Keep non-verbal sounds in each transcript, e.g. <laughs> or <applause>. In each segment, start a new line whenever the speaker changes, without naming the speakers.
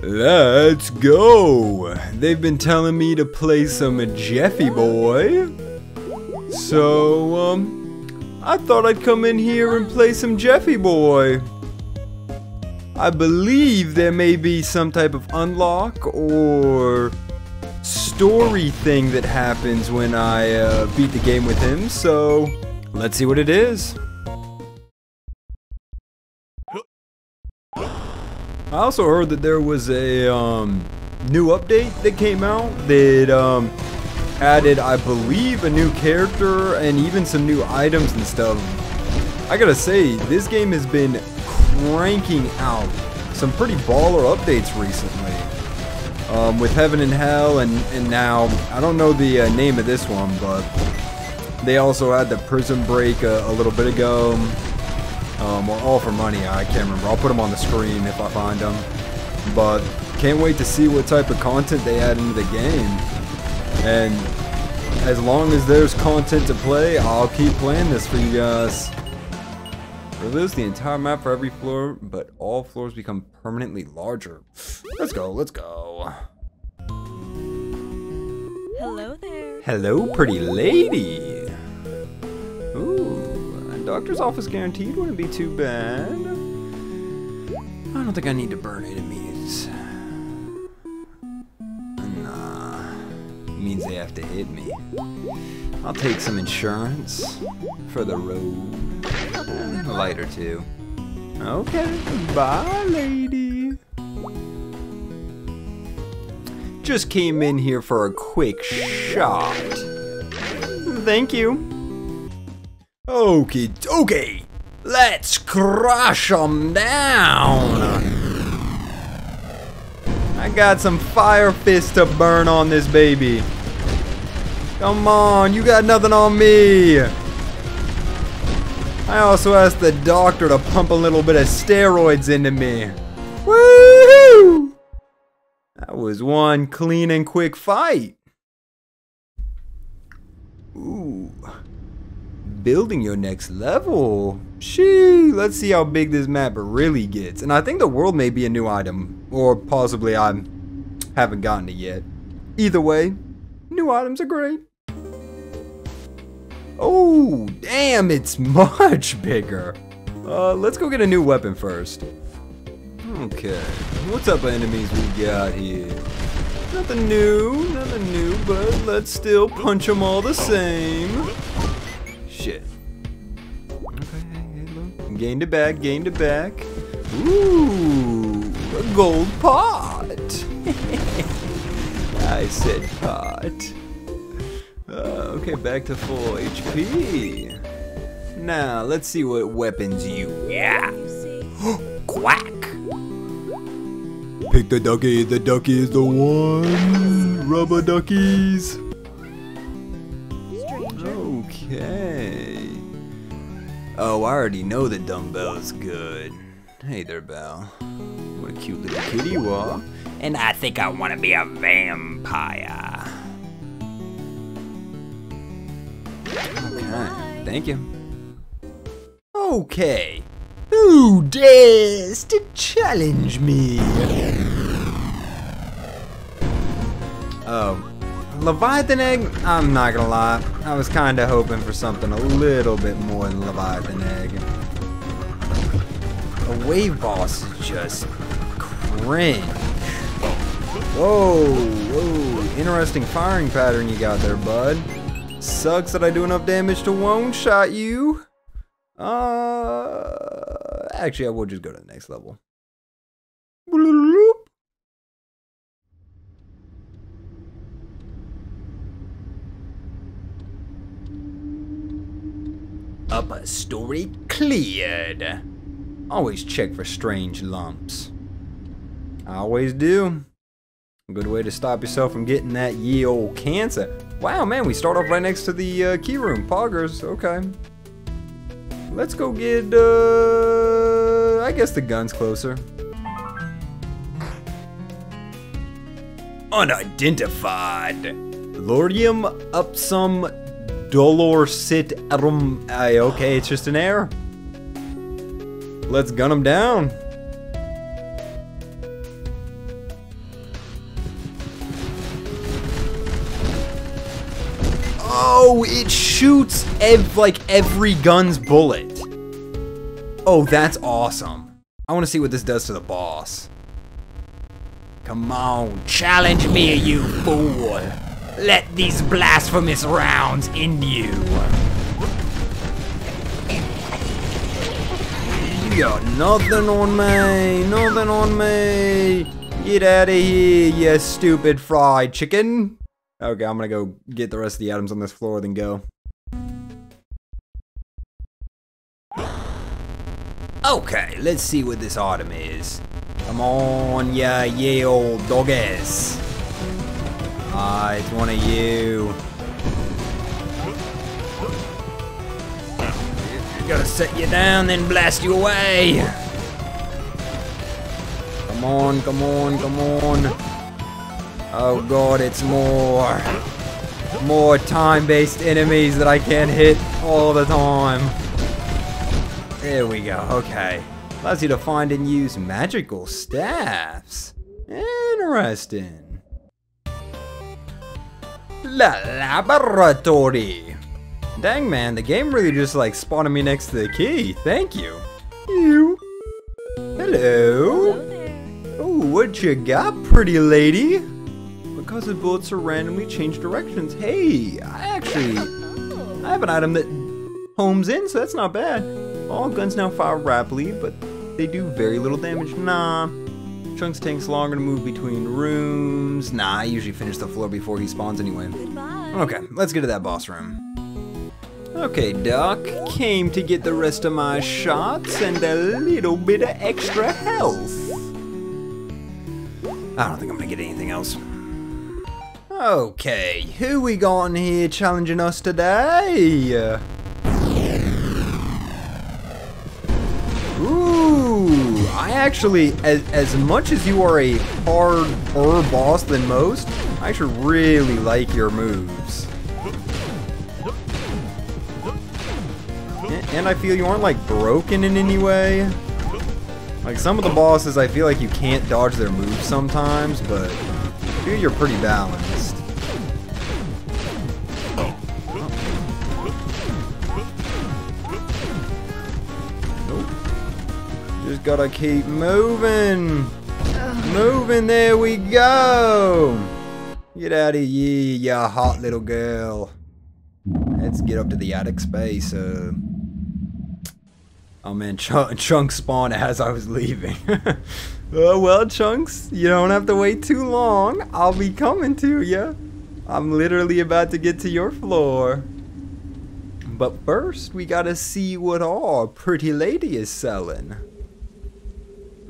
Let's go! They've been telling me to play some Jeffy Boy. So, um, I thought I'd come in here and play some Jeffy Boy. I believe there may be some type of unlock or story thing that happens when I uh, beat the game with him, so let's see what it is. I also heard that there was a um, new update that came out that um, added, I believe, a new character and even some new items and stuff. I gotta say, this game has been cranking out some pretty baller updates recently. Um, with Heaven and Hell and, and now, I don't know the uh, name of this one, but they also had the Prison Break a, a little bit ago. Um, or All for Money, I can't remember. I'll put them on the screen if I find them. But can't wait to see what type of content they add into the game. And as long as there's content to play, I'll keep playing this for you guys. Release the entire map for every floor, but all floors become permanently larger. Let's go, let's go.
Hello there.
Hello, pretty lady. Ooh, doctor's office guaranteed wouldn't be too bad. I don't think I need to burn enemies. Nah, means they have to hit me. I'll take some insurance for the road. A light or two. Okay, bye, lady. Just came in here for a quick shot. Thank you. Okay, okay. Let's crush them down. I got some fire fists to burn on this baby. Come on, you got nothing on me. I also asked the doctor to pump a little bit of steroids into me. Woohoo! That was one clean and quick fight. Ooh. Building your next level. Shee, let's see how big this map really gets. And I think the world may be a new item. Or possibly I haven't gotten it yet. Either way, new items are great. Oh, damn, it's <laughs> much bigger. Uh, let's go get a new weapon first. Okay, what type of enemies we got here? Nothing new, nothing new, but let's still punch them all the same. Gained it back, gained it back. Ooh, a gold pot. <laughs> I said pot. Uh, okay, back to full HP. Now, let's see what weapons you. Yeah. <gasps> Quack. Pick the ducky. The ducky is the one. Rubber duckies. Okay. Oh, I already know the dumbbell's good. Hey there, Belle. What a cute little kitty you are. And I think I want to be a vampire. Okay, thank you. Okay. Who dares to challenge me? Oh. Leviathan egg? I'm not gonna lie. I was kinda hoping for something a little bit more than Leviathan egg. A wave boss is just cringe. Whoa, whoa. Interesting firing pattern you got there, bud. Sucks that I do enough damage to one-shot you. Uh, actually, I will just go to the next level. Upper story cleared. Always check for strange lumps. I always do. Good way to stop yourself from getting that ye old cancer. Wow, man, we start off right next to the uh, key room. Poggers, okay. Let's go get, uh, I guess the gun's closer. Unidentified. Lordium upsum Dolor sit rum. Okay, it's just an error. Let's gun him down. Oh, it shoots ev like every gun's bullet. Oh, that's awesome. I want to see what this does to the boss. Come on, challenge me, you fool. Let these blasphemous rounds end you. You got nothing on me, nothing on me. Get out of here, you stupid fried chicken. Okay, I'm gonna go get the rest of the items on this floor, then go. Okay, let's see what this item is. Come on, yeah, yeah, old doggies. Ah, it's one of you. Gotta set you down, then blast you away. Come on, come on, come on. Oh god, it's more. More time-based enemies that I can't hit all the time. There we go, okay. Allows you to find and use magical staffs. Interesting. La Laboratory. Dang man, the game really just like spawning me next to the key. Thank you. You. Hello.
Hello.
Oh, what you got, pretty lady? Because the bullets are randomly change directions. Hey, I actually
Oh.
I have an item that homes in, so that's not bad. All guns now fire rapidly, but they do very little damage. Nah. Chunks takes longer to move between rooms. Nah, I usually finish the floor before he spawns anyway.
Goodbye.
Okay, let's get to that boss room. Okay, Doc. Came to get the rest of my shots and a little bit of extra health. I don't think I'm gonna get anything else. Okay, who we got in here challenging us today? I actually, as, as much as you are a harder boss than most, I actually really like your moves. A- And I feel you aren't like broken in any way. Like some of the bosses, I feel like you can't dodge their moves sometimes, but I feel you're pretty balanced. Gotta keep moving. Moving, there we go. Get out of here, you hot little girl. Let's get up to the attic space. Uh, oh man, Ch Chunks spawned as I was leaving. <laughs> oh well, Chunks, you don't have to wait too long. I'll be coming to you. I'm literally about to get to your floor. But first, we gotta see what our pretty lady is selling.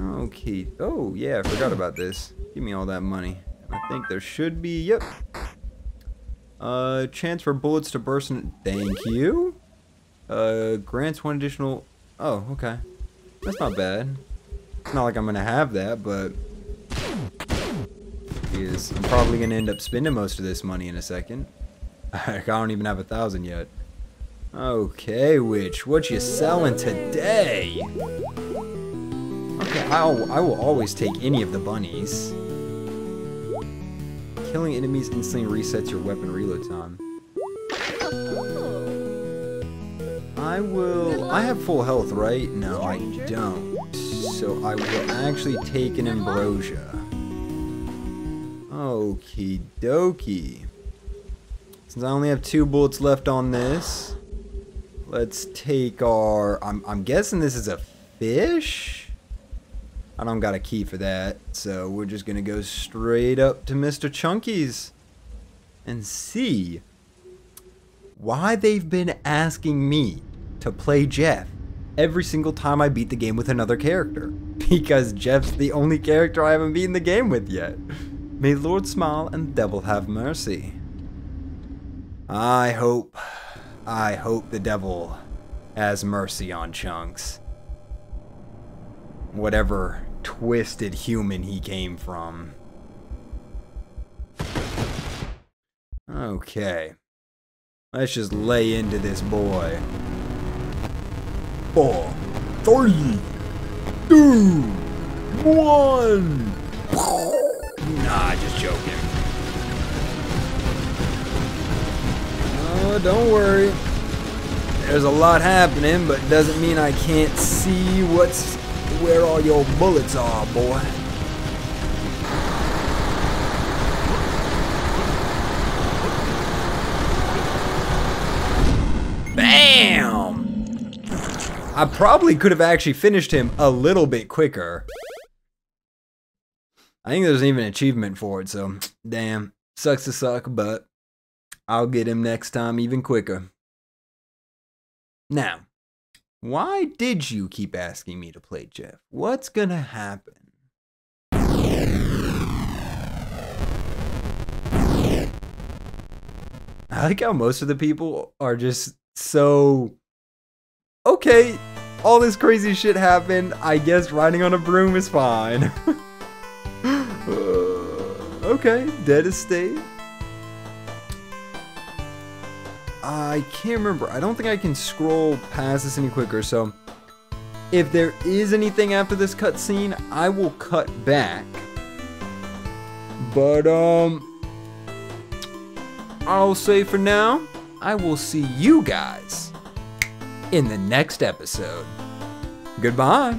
Okay. Oh, yeah, I forgot about this. Give me all that money. I think there should be, yep. Uh, chance for bullets to burst in, thank you. Uh, grants one additional, oh, okay. That's not bad. It's not like I'm gonna have that, but is I'm probably gonna end up spending most of this money in a second. <laughs> I don't even have a thousand yet. Okay, witch, what you selling today? I'll, I will always take any of the bunnies. Killing enemies instantly resets your weapon reload time. I will... I have full health, right? No, I don't. So I will actually take an ambrosia. Okie dokie. Since I only have two bullets left on this, let's take our... I'm, I'm guessing this is a fish? I don't got a key for that, so we're just gonna go straight up to Mr. Chunky's and see why they've been asking me to play Jeff every single time I beat the game with another character. <laughs> Because Jeff's the only character I haven't beaten the game with yet. May Lord smile and devil have mercy. I hope, I hope the devil has mercy on Chunks. Whatever twisted human he came from. Okay. Let's just lay into this boy. Four, three, two, one. Nah, just joking. Oh, don't worry. There's a lot happening, but doesn't mean I can't see what's where all your bullets are, boy. Bam! I probably could have actually finished him a little bit quicker. I think there's even an achievement for it, so damn. Sucks to suck, but I'll get him next time even quicker. Now, why did you keep asking me to play Jeff? What's gonna happen? I like how most of the people are just so okay. All this crazy shit happened. I guess riding on a broom is fine. <laughs> okay, dead estate. I can't remember. I don't think I can scroll past this any quicker. So, if there is anything after this cutscene, I will cut back. But um, I'll say for now, I will see you guys in the next episode. Goodbye.